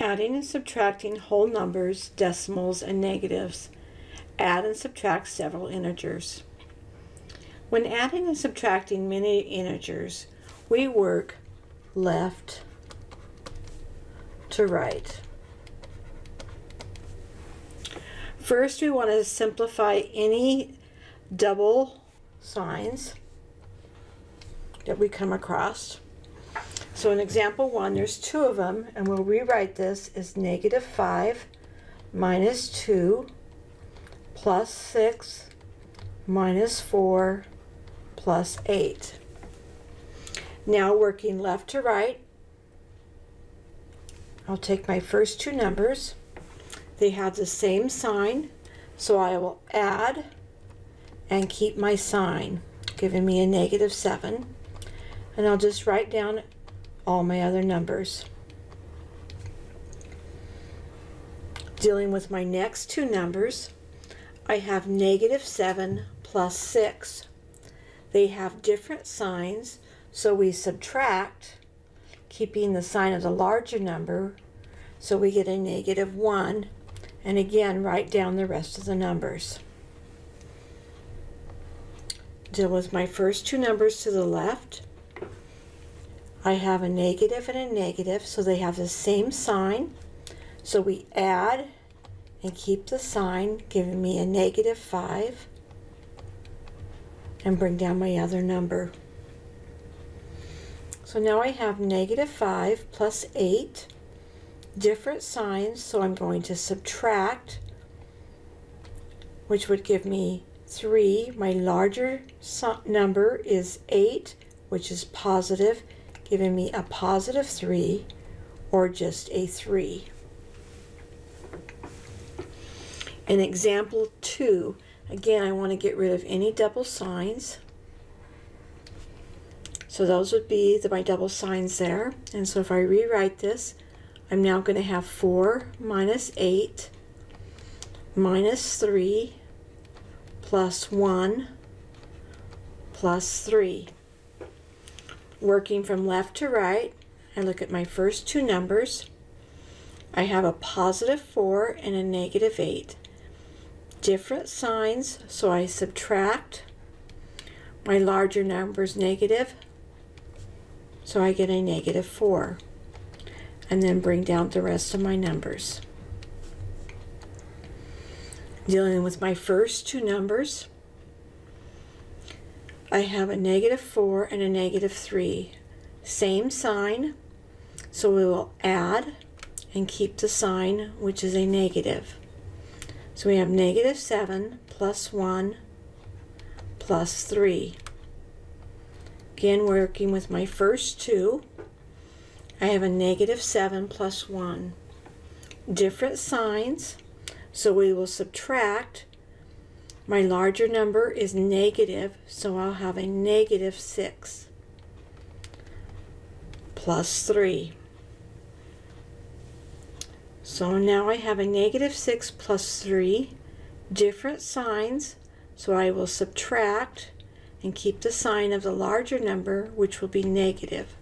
Adding and subtracting whole numbers, decimals, and negatives. Add and subtract several integers. When adding and subtracting many integers, we work left to right. First, we want to simplify any double signs that we come across. So in example one, there's two of them, and we'll rewrite this as negative 5 minus 2 plus 6 minus 4 plus 8. Now working left to right, I'll take my first two numbers. They have the same sign, so I will add and keep my sign, giving me a negative 7. And I'll just write down all my other numbers. Dealing with my next two numbers, I have negative 7 plus 6. They have different signs, so we subtract, keeping the sign of the larger number, so we get a negative 1. And again, write down the rest of the numbers. Deal with my first two numbers to the left. I have a negative and a negative, so they have the same sign. So we add and keep the sign, giving me a negative 5. And bring down my other number. So now I have negative 5 plus 8. Different signs, so I'm going to subtract, which would give me 3. My larger number is 8, which is positive giving me a positive 3 or just a 3. In example 2, again I want to get rid of any double signs. So those would be the, my double signs there. And so if I rewrite this, I'm now going to have 4 minus 8 minus 3 plus 1 plus 3 working from left to right, I look at my first two numbers. I have a positive 4 and a negative 8. Different signs, so I subtract. My larger number is negative, so I get a negative 4. And then bring down the rest of my numbers. Dealing with my first two numbers, I have a negative 4 and a negative 3. Same sign, so we will add and keep the sign, which is a negative. So we have negative 7 plus 1 plus 3. Again, working with my first two, I have a negative 7 plus 1. Different signs, so we will subtract my larger number is negative, so I'll have a negative 6 plus 3. So now I have a negative 6 plus 3, different signs, so I will subtract and keep the sign of the larger number, which will be negative.